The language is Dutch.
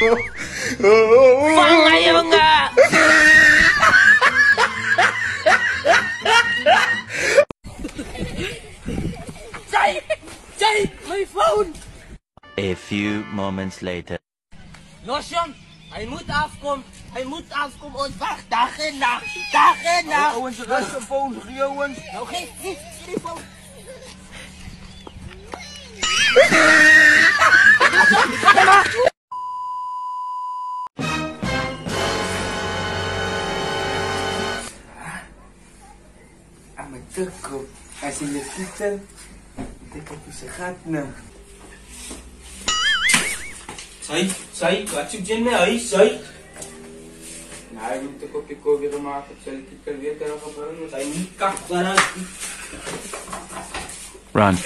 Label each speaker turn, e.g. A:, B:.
A: Vang kayo nga! Jay! Jay! My phone!
B: A few moments later.
A: Lotion! Hij moet afkomen! Hij moet afkomen! ons wacht! Dagen na! Dagen na!
C: Owens, rust een phone, Owens.
A: Nou, geef niet! Telefoon!
C: my toko. As in the kitchen, take up sa hat na.
D: Sai, sai, kachu jen na ai, sai.
C: Naay mo toko piko biro maakot chal kikar viya tera ka paran mo
D: sai.
B: Run.